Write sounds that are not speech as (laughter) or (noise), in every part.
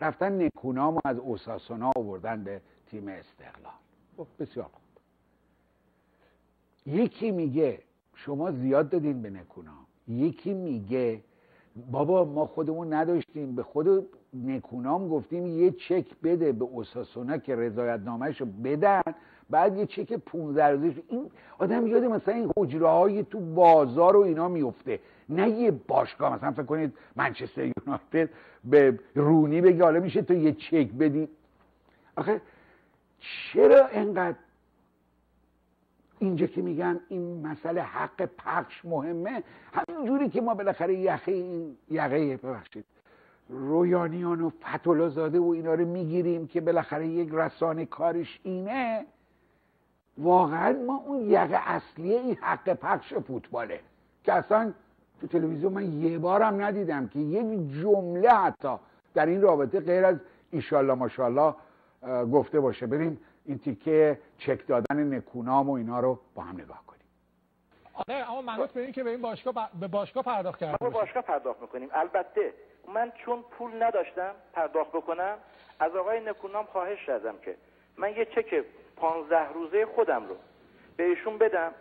رفتن نکونام از اوساسونا آوردن به تیم استقلال. خب بسیار خوب. یکی میگه شما زیاد دادین به نکونام. یکی میگه بابا ما خودمون نداشتیم. به خود نکونام گفتیم یه چک بده به اوساسونا که رضایت نامش رو بدن. بعد یه چک 15 روزش این آدم یاد مثلا این حجره های تو بازار و اینا میفته. نه یه باشگاه مثلا فکر کنید منچستر یونایتد به رونی بگه حالا میشه تو یه چک بدی. آخه چرا انقدر اینجا که میگن این مسئله حق پخش مهمه؟ همینجوری که ما بالاخره یخه این یقه ببخشید. رویانیان و فتولا زاده و اینا رو می‌گیریم که بالاخره یک رسانه کارش اینه. واقعا ما اون یقه اصلی این حق پخش فوتباله. که اصلا تو تلویزیون من یه بارم ندیدم که یک جمله حتی در این رابطه غیر از ایشالله ماشالله گفته باشه. بریم این تیکه چک دادن نکونام و اینا رو با هم نگاه کنیم. آره اما منوط به این که به این باشگاه به باشگاه پرداخت کرده به باشگاه پرداخت می‌کنیم. البته من چون پول نداشتم پرداخت بکنم از آقای نکونام خواهش کردم که من یه چک پانزده روزه خودم رو. به ایشون بدم.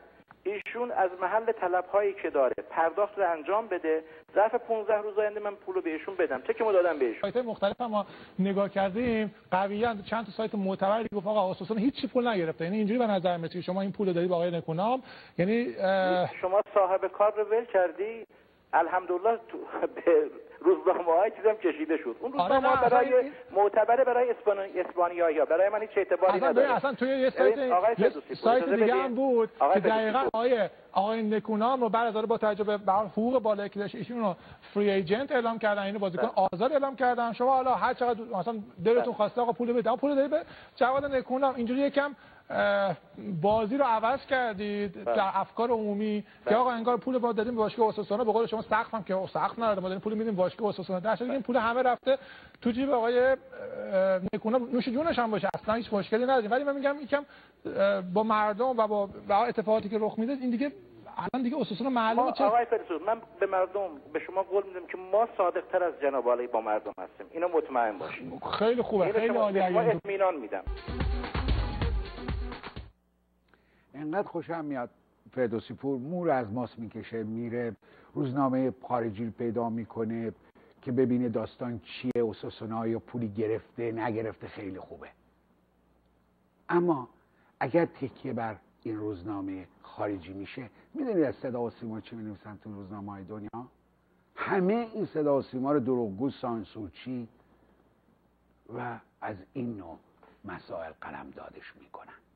ایشون از محل طلب هایی که داره پرداخت رو انجام بده. ظرف 15 روز آینده من پول رو بهشون بدم. چه که ما دادم بهشون. سایت مختلف ما نگاه کردیم. قویا چند تا سایت معتبری گفت آقا اساسا هیچ پول نگرفته. یعنی اینجوری به نظر میاد شما این پول دادی به آقای نکونام. یعنی شما صاحب کار رو ول کردی؟ الحمدلله تو (laughs) به روزنامه های چیزم کشیده شد. اون آره روزنامه نه، برای اصلا معتبره برای اسپانی اسپانیایی ها برای من هیچ اعتباری نداره. اصلا توی یه سایت یه سایت دیگه. هم بود که دقیقا پور. آقای نکونام رو بعد از آره با توجه به حقوق بالایی که داشت ایشون رو فری ایجنت اعلام کردن اینو بازیکن آزاد اعلام کردن. شما حالا هر چقدر مثلا دلتون خواسته آقا پول بده پول به جواد نکونام اینجوری یکم بازی رو عوض کردید در افکار عمومی که آقا انگار پول ما دادیم به باشگاه اساسانه به قول شما سقف هم که سقف نداره ما داریم پول میدیم باشگاه اساسانه در این پول همه رفته تو جیب آقای اه، نکونام نوش جونش هم باشه. اصلا هیچ مشکلی نداریم ولی من میگم یکم با مردم و با با اتفاقاتی که رخ میده این دیگه الان دیگه اساسانه معلومه چه آقای فردوسی من به مردم به شما قول میدم که ما صادق تر از جناب عالی با مردم هستیم. اینو مطمئن باشید. خیلی خوبه خیلی شما عالی به شما اگه اطمینان میدم. انقدر خوشم میاد فردوسی پور مور از ماست می‌کشه میره روزنامه خارجی پیدا می‌کنه که ببینه داستان چیه اساسونا یا پولی گرفته نگرفته خیلی خوبه. اما اگر تکیه بر این روزنامه خارجی میشه می‌دونید از صدا و سیما چی می‌نویسن تو روزنامه های دنیا؟ همه این صدا و سیما رو دروغگو سانسورچی و از این نوع مسائل قلم دادش می‌کنند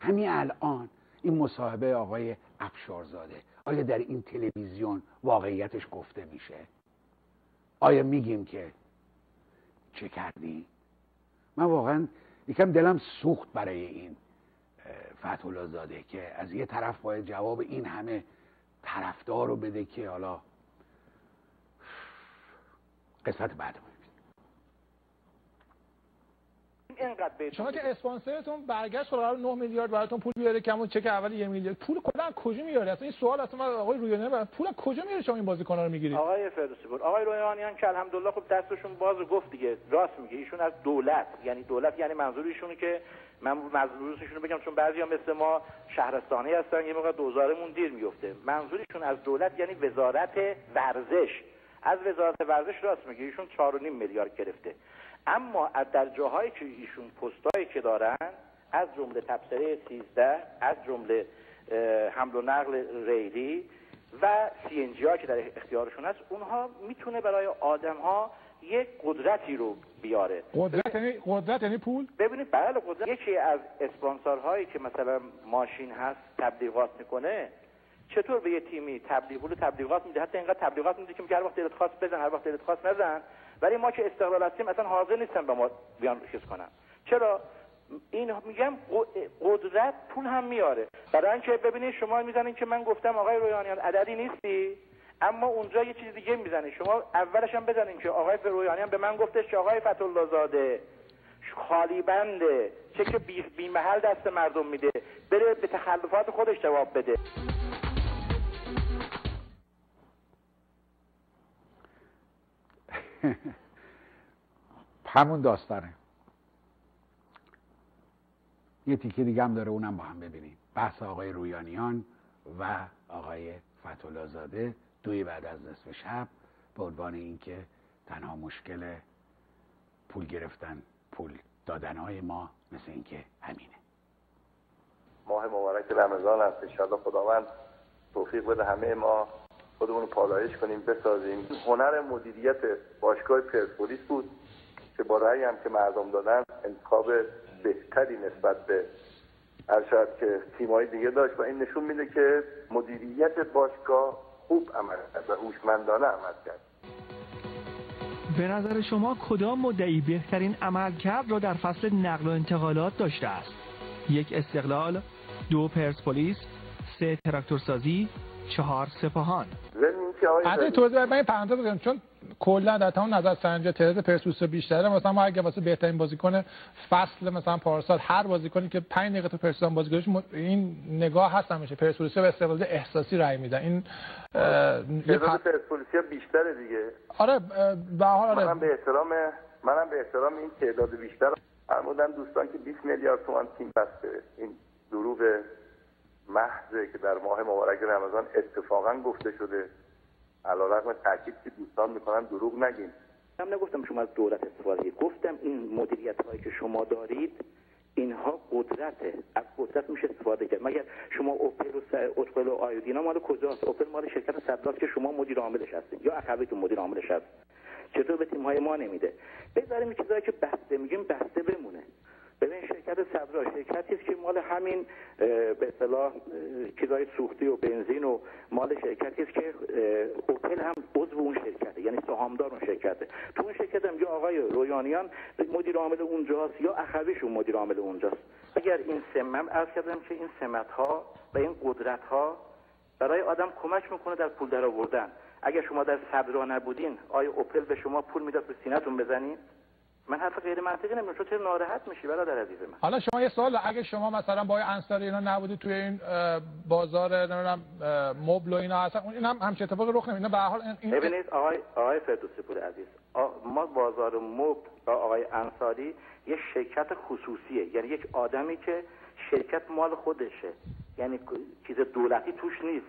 همین الان این مصاحبه آقای افشارزاده آیا در این تلویزیون واقعیتش گفته میشه؟ آیا میگیم که چه کردی؟ من واقعا یکم دلم سوخت برای این فتح زاده که از یه طرف باید جواب این همه طرفدار رو بده که حالا قسمت بعد اینقدر بهتون شما که اسپانسرتون برگشت قرار 9 میلیارد براتون پول بیاره که همون چک اول 1 میلیارد. پول کلا کجا میاره؟ اصلا این سوال اصلا من آقای رویانه برم پول کجا میاره شما این بازیکن‌ها رو می‌گیرید آقای فردوسی پور آقای روحانیان که الحمدلله خب دستشون باز گفت دیگه. راست میگه. ایشون از دولت. یعنی دولت یعنی منظور ایشونه که من منظورشون رو بگم چون بعضیا مثل ما شهرستانی هستن یه موقع دوزارمون دیر میفته منظورشون از دولت یعنی وزارت ورزش. از وزارت ورزش راست میگه ایشون 4.5 میلیارد گرفته. اما از در جاهایی که ایشون پستایی که دارن از جمله تبصره 13 از جمله حمل و نقل ریلی و سی ان جی که در اختیارشون هست اونها می‌تونه برای آدم ها یک قدرتی رو بیاره. قدرت یعنی قدرت یعنی پول؟ ببینید بله قدرت یکی از اسپانسرهایی که مثلا ماشین هست تبلیغات می‌کنه چطور به یه تیمی تبلیغ پول تبلیغات میده؟ حتی اینقدر تبلیغات میده که میگه هر وقت دلت خواست بزن هر وقت دلت خواست نزن. ولی ما که استقلال هستیم اصلا حاضر نیستن به ما بیان چیز کنن. چرا؟ این میگم قدرت پول هم میاره. برای اینکه ببینید شما می‌زنین که من گفتم آقای رویانیان عددی نیستی؟ اما اونجا یه چیز دیگه می‌زنید. شما اولش هم بزنین که آقای رویانیان به من گفتش که آقای فتح زاده خالی بنده. چه که بی, بی محل دست مردم میده. بره به تخلفات خودش جواب بده. (laughs) همون داستانه. یه تیکه دیگه هم داره اونم با هم ببینیم. بحث آقای رویانیان و آقای فتولا زاده دوی بعد از نصف شب به عنوان اینکه تنها مشکل پول گرفتن پول دادن های ما مثل اینکه همینه. ماه مبارک رمضان است. انشاءالله خداوند توفیق بده همه ما خودمون رو پالایش کنیم بسازیم. هنر مدیریت باشگاه پرسپولیس بود که با رأی هم که مردم دادن انتخاب بهتری نسبت به شاید که تیمای دیگه داشت و این نشون میده که مدیریت باشگاه خوب عمل کرد و هوشمندانه عمل کرد. به نظر شما کدام مدعی بهترین عملکرد را در فصل نقل و انتقالات داشته است؟ یک استقلال دو پرسپولیس سه تراکتورسازی چهار سپاهان. حتی توضیح من پرانتز بگم چون کلا در تمام نظر سنجی تعداد پرسپولیس بیشتره مثلا ما اگه واسه بهترین بازیکن فصل مثلا پارسال هر بازیکنی که 5 دقیقه تو پرسپولیس بازی گذاشت این نگاه هست همیشه پرسپولیس به استقلال احساسی رای میدن. این تعداد پرسپولیس بیشتره دیگه. آره به حال آره منم به احترام منم به احترام این تعداد بیشتر. فرمودن دوستان که 20 میلیارد تومان تیم بسته. این دروغ محضه که در ماه مبارک رمضان اتفاقا گفته شده. علیرغم تاکید که دوستان می‌کنن دروغ نگین. من نگفتم شما از دولت استفاده گفتم این مدیریت هایی که شما دارید اینها قدرته از قدرت میشه استفاده کرد. مگر شما اوپل و اوتپل و آیودینا مال کجاست؟ اوپل مال شرکت صدراست که شما مدیر عاملش هستید یا اخویتون مدیر عاملش هست. چطور به تیم های ما نمیده؟ بذاریم چیزایی که بسته میگیم بسته بمونه. ببین شرکت صدرا شرکتی است که مال همین به اصطلاح چیزای سوختی و بنزین و مال شرکتی است که اوپل هم عضو اون شرکته یعنی سهامدار اون شرکته. تو اون شرکت هم یا آقای رویانیان مدیر عامل اونجاست یا اخویشون مدیر عامل اونجاست. اگر این سمم عرض کردم که این سمت ها و این قدرت ها برای آدم کمک می‌کنه در پول در آوردن اگر شما در صدرا نبودین آیا اوپل به شما پول می‌داد به سینتون بزنین من حرف غیر منطقی نمی‌زنم چون ناراحت میشی برادر عزیز من. حالا شما یه سوال اگه شما مثلا با انصاری اینا نبودید توی این بازار نمی‌دونم مبل و اینا اصلا این هم همچین اتفاقی رخ نمیده. به هر حال این ببینید آقای آقای فردوسی پور عزیز ما بازار مبل با آقای انصاری یه شرکت خصوصیه. یعنی یک آدمی که شرکت مال خودشه. یعنی چیز دولتی توش نیست.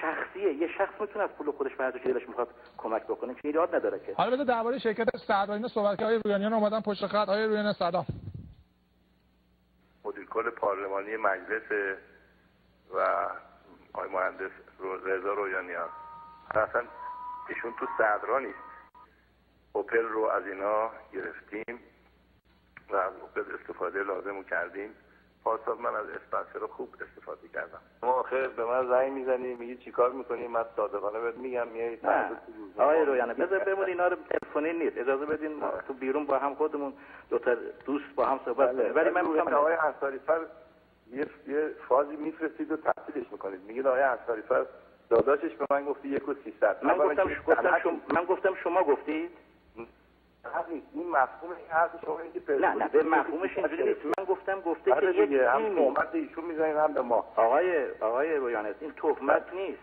شخصیه. یه شخص می‌تونه از پول خودش که دلش می‌خواد کمک بکنه که ایراد نداره که. حالا بذار درباره شرکت صدر اینا صحبت که آقای رویانیان اومدن پشت خط. آقای رویانیان سلام مدیر کل پارلمانی مجلس و آقای مهندس رضا رویانیان. اصلا ایشون تو صدرا نیست. اوپل رو از اینا گرفتیم و از اوپل استفاده لازم کردیم. پارسال من از اسپانسر خوب استفاده کردم. ما آخر به من زنگ می‌زنی میگی چیکار می‌کنی؟ من صادقانه بهت میگم میای آقای رویانه بذار بمون اینا رو تلفنی نیست. اجازه بدین ما تو بیرون با هم خودمون دو تا دوست با هم صحبت کنیم. ولی من میگم آقای انصاری فر یه یه فازی میفرستید و تحصیلش می‌کنید. میگید آقای انصاری فر داداشش به من گفتی یک و سیصد. من گفتم گفتم شما من گفتم شما گفتید؟ این مفهوم حرف شما اینکه نه نه به مفهومش اینجوری نیست. من گفتم گفته که یک هم تهمت ایشون می‌زنید هم به ما. آقای آقای رویانت این تهمت نیست.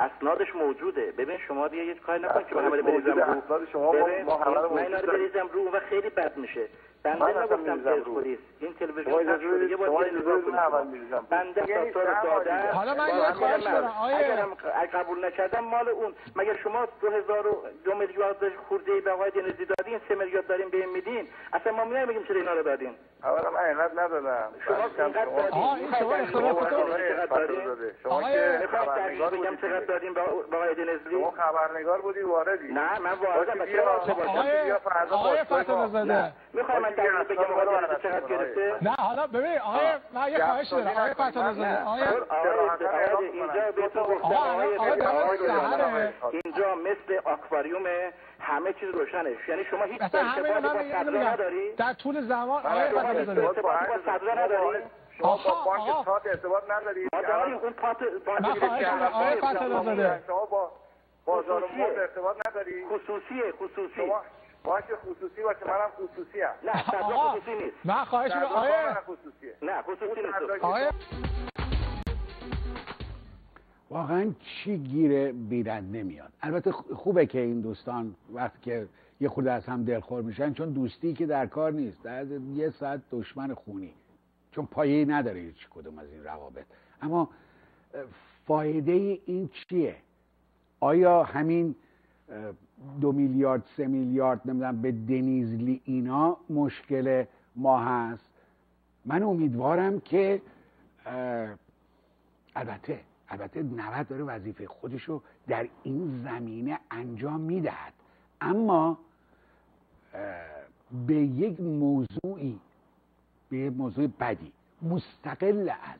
اسنادش موجوده. ببین شما دیگه یه کاری نکنید که من همه بریزم رو. اسناد شما ما همه رو بریزم رو و خیلی بد میشه. بنده نگفتم پلیس این تلویزیون پخش شده یه بار دیگه نگاه کنید بنده تا رو دادم حالا من یه خواهش دارم اگرم قبول نکردم مال اون مگر شما 2002 میلیارد خورده به آقای دنیزی دادین 3 میلیارد دارین به این میدین اصلا ما میایم میگیم چرا اینا رو دادین اولا من اینقدر ندادم. شما دادین شما شما که خبرنگار بگم چقدر دادین به آقای دنیزی شما خبرنگار بودی واردی. نه من واردم. آقای فتح زاده. می‌خوام من در بگم آقای چقدر گرفته؟ نه حالا ببین آقای من یه خواهش دارم. آقای فتح زاده. آقای اینجا بهتون گفتم. اینجا مثل آکواریوم همه چیز روشنه. یعنی شما هیچ ارتباطی با صدرا نداری؟ در طول زمان آقای ارتباطی با صدرا نداری. شما با بانک تات ارتباط داریم اون پات زاده شما با بازار ارتباط ندارید خصوصیه خصوصی. بانک خصوصی باشه منم خصوصی هم نه خصوصی نیست. من خواهش می‌کنم. آقای خصوصیه. نه خصوصی نیست. آقای واقعا چی گیر بیرد نمیاد. البته خوبه که این دوستان وقتی که یه خود از هم دلخور میشن چون دوستی که در کار نیست. در یه ساعت دشمن خونی. چون پایه نداره هیچ کدوم از این روابط. اما فایده این چیه؟ آیا همین دو میلیارد سه میلیارد نمی‌دونم به دنیزلی اینا مشکل ما هست من امیدوارم که البته البته نوت داره وظیفه خودشو در این زمینه انجام می‌دهد. اما به یک موضوعی به یک موضوع بدی مستقل از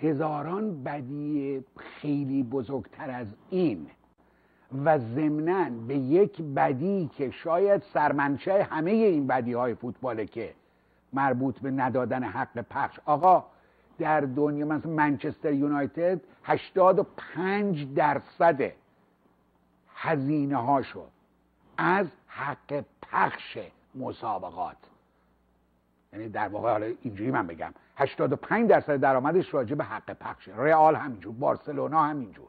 هزاران بدی خیلی بزرگتر از این و ضمنا به یک بدی که شاید سرمنشه همه این بدی های فوتباله که مربوط به ندادن حق پخش. آقا در دنیا مثلا منچستر یونایتد 85 درصد هزینه هاشو از حق پخش مسابقات. یعنی در واقع حالا اینجوری من بگم 85 درصد درآمدش راجع به حق پخش. رئال همینجور بارسلونا همینجور.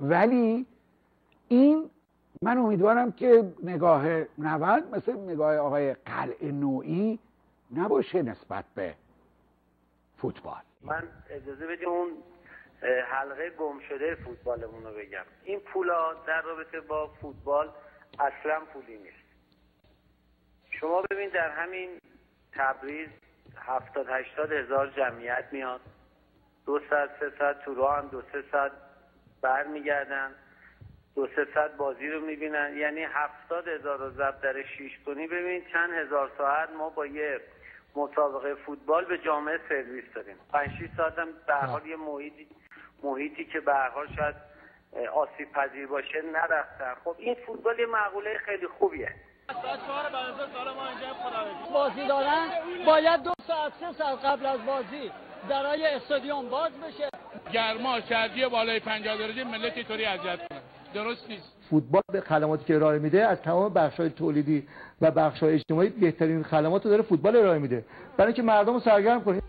ولی این من امیدوارم که نگاه 90 مثل نگاه آقای قلع نوعی نباشه نسبت به فوتبال. من اجازه بدیم اون حلقه گم شده فوتبالمون رو بگم. این پولا در رابطه با فوتبال اصلا پولی نیست. شما ببین در همین تبریز هفتاد هشتاد هزار جمعیت میاد. دو ساعت سه ساعت تو راه هم دو سه ساعت برمیگردن. دو سه ساعت بازی رو می‌بینن. یعنی هفتاد هزار رو ضرب در شیش کنی. ببین چند هزار ساعت ما با یه مسابقه فوتبال به جامعه سرویس داریم پنج شیش ساعت هم به حال یه محیطی, محیطی که به حال شاید آسیب پذیر باشه نرفتن. خب این فوتبال یه معقوله خیلی خوبیه. بازی دارن؟ باید دو ساعت سه ساعت قبل از بازی درای استادیوم باز بشه. گرما سردی بالای 50 درجه ملت اینطوری اذیت کنه. درست نیست. فوتبال به خدماتی که ارائه میده از تمام بخش‌های تولیدی و بخش‌های اجتماعی بهترین خدمات رو داره فوتبال ارائه میده. برای اینکه مردم رو سرگرم کنه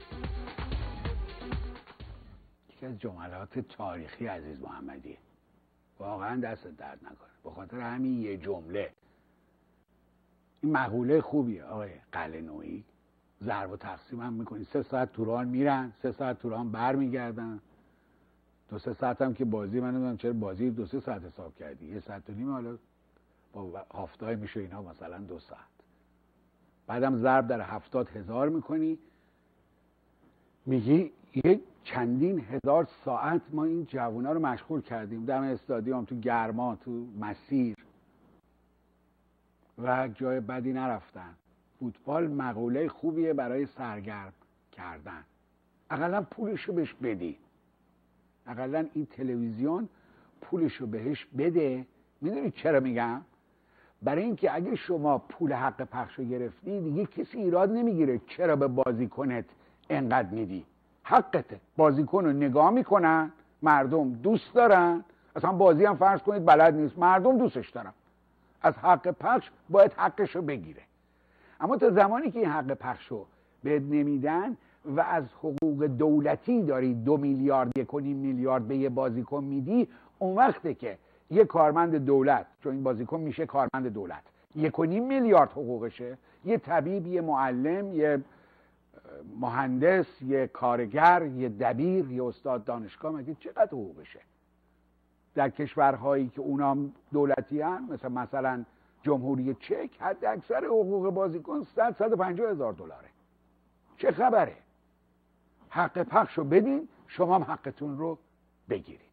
یکی از جملات تاریخی عزیز محمدی. واقعا دست درد نکنه. به خاطر همین یه جمله. این مقوله خوبیه. آقای قلنویی ضرب و تقسیم هم می‌کنی. سه ساعت توران میرن. سه ساعت توران بر میگردن دو سه ساعت هم که بازی من نمی‌دونم چرا بازی دو سه ساعت حساب کردی. یه ساعت و نیم حالا با هافتای میشه اینا مثلا دو ساعت. بعدم ضرب در هفتاد هزار می‌کنی. میگی یک چندین هزار ساعت ما این جوونا رو مشغول کردیم. دم استادیوم تو گرما تو مسیر. و جای بدی نرفتن. فوتبال مقوله خوبیه برای سرگرم کردن. اقلا پولشو بهش بدی اقلا این تلویزیون پولشو بهش بده. می‌دونید چرا میگم؟ برای اینکه اگه شما پول حق پخش رو گرفتی دیگه کسی ایراد نمی‌گیره. چرا به بازیکنت انقدر میدی؟ حقته بازیکن رو نگاه می‌کنن مردم دوست دارن. اصلا بازی هم فرض کنید بلد نیست مردم دوستش دارن. از حق پخش باید حقش رو بگیره. اما تا زمانی که این حق پخش رو بهت نمیدن و از حقوق دولتی داری دو میلیارد یک میلیارد به یه بازیکن میدی اون وقته که یه کارمند دولت چون این بازیکن میشه کارمند دولت. یک میلیارد حقوقشه. یه طبیب یه معلم یه مهندس یه کارگر یه دبیر یه استاد دانشگاه. مگه چقدر حقوقشه؟ در کشورهایی که اونا دولتی هم مثل مثلا جمهوری چک حد اکثر حقوق بازیکن 100 150 هزار دلاره. چه خبره؟ حق پخش رو بدین شما هم حقتون رو بگیرید